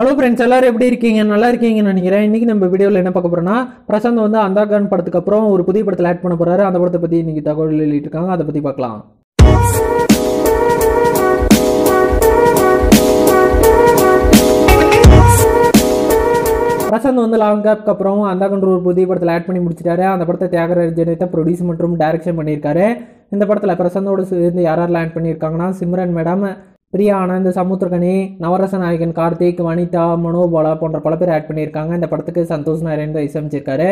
Hello friends எல்லாரும் எப்படி இருக்கீங்க? நல்லா இருக்கீங்கன்னு நினைக்கிறேன். இன்னைக்கு நம்ம வீடியோவில் என்ன பார்க்க போறோம்னா பிரசாந்த் வந்து அந்தாகான் படத்துக்கு அப்புறம் ஒரு புதிய படத்தில் ஆட் பண்ண போறாரு. அந்த படத்தை பத்தி இன்னைக்கு தகவல் வெளியிட்டிருக்காங்க. அதை பத்தி பார்க்கலாம். பிரசாந்த் வந்து லாங் கேப்க்கு அப்புறம் அந்தாகன்ற ஒரு புதிய படத்தில் ஆட் பண்ணி முடிச்சிட்டாரு. அந்த படத்தை தியாகராஜ் ஜெனிதா ப்ரொடியூஸ் மற்றும் டைரக்ஷன் பண்ணியிருக்காரு. இந்த படத்தில் பிரசாந்தோடு சேர்ந்து யார் யாரெல்லாம் ஆட் பண்ணியிருக்காங்கன்னா சிம்ரன் மேடம் பிரியா ஆனந்த் சமுத்திரகனி நவரச நாயகன் கார்த்திக் வனிதா மனோபாலா போன்ற பல பேர் ஆட் பண்ணியிருக்காங்க. இந்த படத்துக்கு சந்தோஷ் நாராயண் தான் இசையமைச்சிருக்காரு.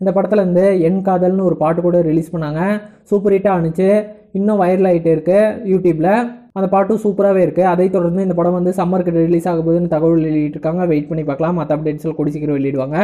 இந்த படத்துல இருந்து என் காதல்னு ஒரு பாட்டு கூட ரிலீஸ் பண்ணாங்க. சூப்பர் ஹிட்டாக ஆனிச்சு இன்னும் வைரல் ஆகிட்டு இருக்கு யூடியூப்ல. அந்த பாட்டும் சூப்பராகவே இருக்கு. அதை தொடர்ந்து இந்த படம் வந்து சம்மருக்கு ரிலீஸ் ஆக போகுதுன்னு தகவல் வெளியிட்டிருக்காங்க. வெயிட் பண்ணி பார்க்கலாம். மற்ற அப்டேட்ஸில் கூடி சீக்கிரம் வெளியிடுவாங்க.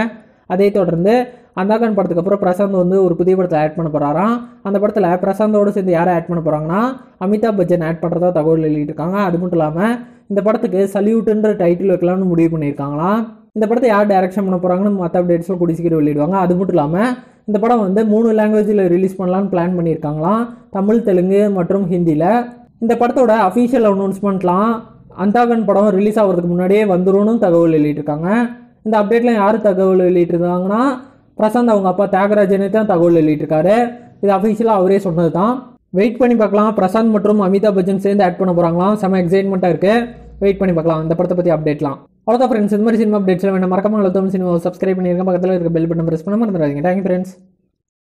அதை தொடர்ந்து அந்தாகன் படத்துக்கு அப்புறம் பிரசாந்த் வந்து ஒரு புதிய படத்தில் ஆட் பண்ண போகிறாராம் அந்த படத்தில் பிரசாந்தோடு சேர்ந்து யாரை ஆட் பண்ண போகிறாங்கன்னா அமிதாப் பச்சன் ஆட் பண்ணுறதா தகவல் வெளியிட்டிருக்காங்க அது மட்டும் இல்லாமல் இந்த படத்துக்கு சல்யூட்டுன்ற டைட்டில் வைக்கலாம்னு முடிவு பண்ணியிருக்காங்களாம். இந்த படத்தை யார் டைரக்ஷன் பண்ண போகிறாங்கன்னு மற்ற அப்டேட்ஸில் கூடி சீக்கிரம் வெளியிடுவாங்க. அது மட்டும் இல்லாமல் இந்த படம் வந்து மூணு லாங்குவேஜில் ரிலீஸ் பண்ணலான்னு பிளான் பண்ணியிருக்காங்களாம். தமிழ் தெலுங்கு மற்றும் ஹிந்தியில் இந்த படத்தோட அஃபீஷியல் அனௌன்ஸ்மெண்ட்லாம் அந்தாகன் படம் ரிலீஸ் ஆகிறதுக்கு முன்னாடியே வந்துடும் தகவல் வெளியிட்டிருக்காங்க இந்த அப்டேட்லாம் யார் தகவல் வெளியிட்டிருக்காங்கன்னா பிரசாந்த் அவங்க அப்பா தியாகராஜனே தான் தகவல் வெளியிட்டிருக்காரு. இது அஃபீஷியலாக அவரே சொன்னது தான் வெயிட் பண்ணி பார்க்கலாம். பிரசாந்த் மற்றும் அமிதாப் பச்சன் சேர்ந்து ஆட் பண்ண போகிறாங்களாம் செம எக்ஸைட்மெண்ட்டாக இருக்குது வெயிட் பண்ணி பார்க்கலாம். இந்த படத்தை பற்றி அப்டேட்லாம் அவ்வளோதான் ஃப்ரெண்ட்ஸ் இந்த மாதிரி சினிமா அப்டேட்ஸ்லாம் வேணும். மறக்காமல் அழுத்தம் சினிமா சப்ஸ்கிரைப் பண்ணியிருக்கேன் பக்கத்தில் இருக்க பெல் பட்டன் ப்ரெஸ் பண்ண மறந்துடாதீங்க. Thank you friends